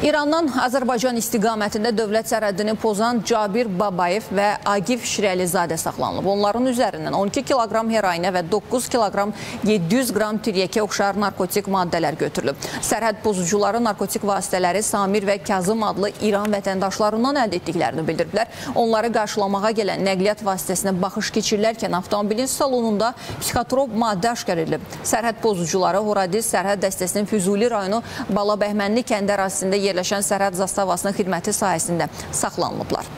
İrandan Azərbaycan istiqamətində dövlət sərhədini pozan Cabir Babayev və Agif Şirəlizadə saxlanılıb. Onların üzərindən 12 kiloqram heroinə və 9 kiloqram 700 qram tiryəkə oxşar narkotik maddələr götürülüb. Sərhəd pozucuları narkotik vasitələri Samir və Kazım adlı İran vətəndaşlarından əldə etdiklərini bildiriblər. Onları qarşılamağa gələn nəqliyyat vasitəsinə baxış keçirilərkən avtomobilin salonunda psixotrop maddə aşkar edilib. Sərhəd pozucuları Horadiz sərhəd dəstəsinin Füzuli rayonu Balabəhmənli kəndi ərazisində yerləşən sərhəd zastavasının xidməti sayəsində saxlanılıblar.